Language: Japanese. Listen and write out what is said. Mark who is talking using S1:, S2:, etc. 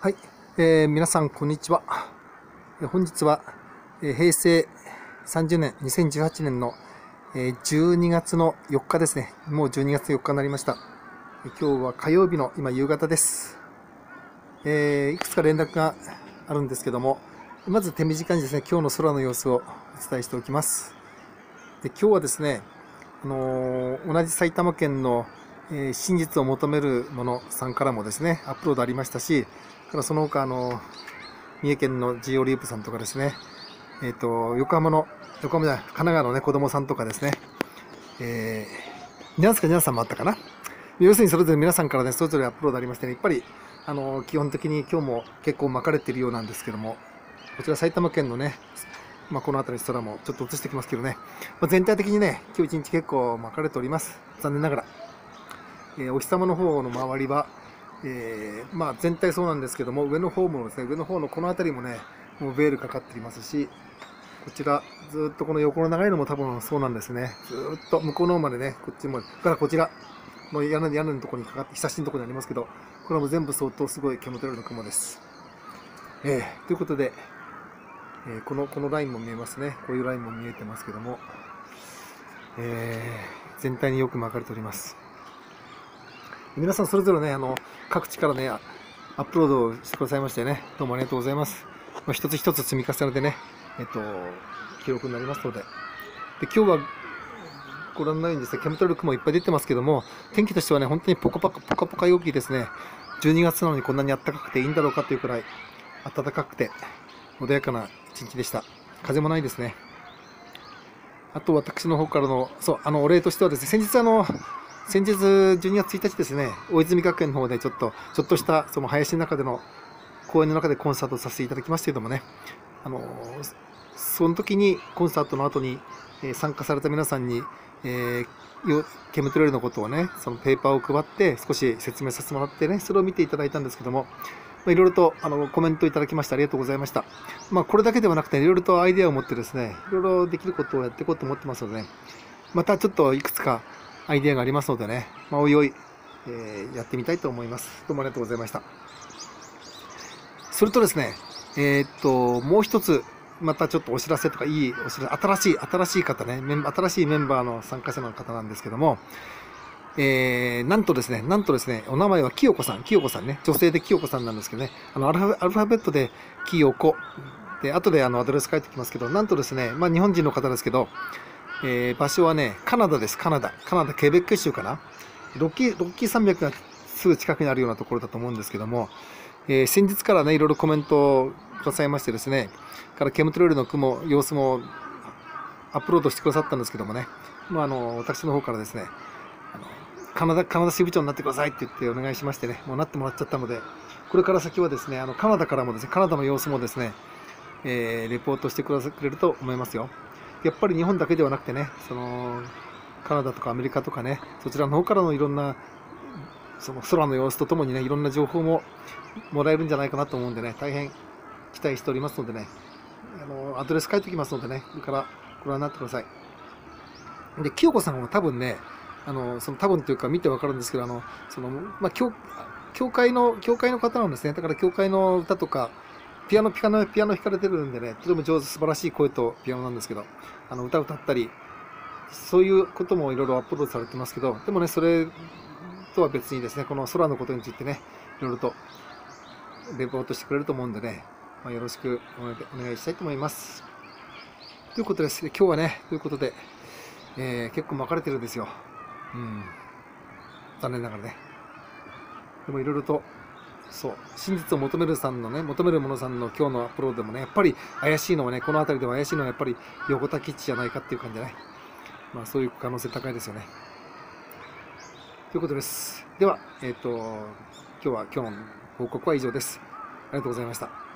S1: はい、えー皆さんこんにちは。本日は、えー平成30年、2018年の、えー12月の4日ですね。もう12月4日になりました。今日は火曜日の今夕方です。えーいくつか連絡があるんですけども、まず手短にですね、今日の空の様子をお伝えしておきます。で今日はですね、あのー同じ埼玉県の、え真実を求める者さんからもですね、アップロードありましたし、からその他あの三重県のジオリープさんとかですね、えっ、と横浜の横浜じゃない神奈川のね子供さんとかですね、えー、ニャンスかニャンさんもあったかな。要するにそれぞれ皆さんからねそれぞれアップロードありましてね、やっぱりあの基本的に今日も結構巻かれているようなんですけども、こちら埼玉県のね。まあ、この辺り空もちょっと映してきますけどね、まあ、全体的にね、今日一日結構巻かれております。残念ながら。えお日様の方の周りは、えーまあ、全体そうなんですけども、上の方もですね、上の方のこの辺りもね、もうベールかかっていますし、こちら、ずっとこの横の長いのも多分そうなんですね。ずっと向こうの方までね、こっちも、からこちら、の屋根屋根のところにかかって、ひさしのところにありますけど、これも全部相当すごい煙取れる雲です。えーということで、えーこの、このラインも見えますね。こういうラインも見えてますけども、えー全体によく巻かれております。皆さんそれぞれね、あの、各地からね、アップロードしてくださいましてね、どうもありがとうございます。まあ、一つ一つ積み重ねてね、えっと、記録になりますので。で、今日は、ご覧のようにですね、煙取る雲いっぱい出てますけども、天気としてはね、本当にポカポカ、ポカポカ陽気ですね。12月なのにこんなに暖かくていいんだろうかというくらい、暖かくて、穏やかな一日でした。風もないですね。あと私の方からの、そう、あの、お礼としてはですね、先日あの、先日12月1日ですね、大泉学園の方でちょっと、ちょっとしたその林の中での公園の中でコンサートをさせていただきましたけどもね、あの、その時にコンサートの後に、え参加された皆さんに、えーケムトレールのことをね、そのペーパーを配って少し説明させてもらってね、それを見ていただいたんですけども、まあ、いろいろとあのコメントいただきましてありがとうございました。まあ、これだけではなくて、いろいろとアイデアを持ってですね、いろいろできることをやっていこうと思ってますので、ね、またちょっといくつかアイデアがありますのでね、まあ、おいおい、えーやってみたいと思います。どうもありがとうございました。それとですね、えーっと、もう一つ、またちょっとお知らせとか、いいお知らせ、新しい、新しい方ね、メンバー新しいメンバーの参加者の方なんですけども、えー、なんとですね、なんとですね、お名前は清子さん、清子さんね、女性で清子さんなんですけどね、あのアルファアルファベットで清子、で、後であのアドレス書いてきますけど、なんとですね、まあ日本人の方ですけど、えー場所はね、カナダです、カナダ。カナダ、ケベック州かな。ロッキー、ロッキー山脈がすぐ近くにあるようなところだと思うんですけども、えー先日からね、いろいろコメントをくださいましてですね、からケムトレールの雲、様子もアップロードしてくださったんですけどもね、まあ、あの、私の方からですね、あのカナダ、カナダ支部長になってくださいって言ってお願いしましてね、もうなってもらっちゃったので、これから先はですね、あの、カナダからもですね、カナダの様子もですね、えーレポートしてくださくれると思いますよ。やっぱり日本だけではなくてね、その、カナダとかアメリカとかね、そちらの方からのいろんな、その空の様子とともにね、いろんな情報ももらえるんじゃないかなと思うんでね、大変期待しておりますのでね、あの、アドレス書いておきますのでね、これからご覧になってください。で、清子さんは多分ね、あの、その多分というか見てわかるんですけど、あの、その、まあ、教、教会の、教会の方なんですね。だから教会の歌とか、ピアノ、ピアノ、ピアノ弾かれてるんでね、とても上手、素晴らしい声とピアノなんですけど、あの、歌歌ったり、そういうこともいろいろアップロードされてますけど、でもね、それとは別にですね、この空のことについてね、いろいろとレポートしてくれると思うんでね、まあ、よろしくお願いしたいと思います。ということです。今日はね、ということで、えー結構巻かれてるんですよ。うん。残念ながらね。でもいろいろと、そう、真実を求めるさんのね、求める者さんの今日のアップロードでもね、やっぱり怪しいのはね、この辺りでは怪しいのはやっぱり横田基地じゃないかっていう感じじゃない。まあそういう可能性高いですよね。ということです。では、えっ、と、今日は今日の報告は以上です。ありがとうございました。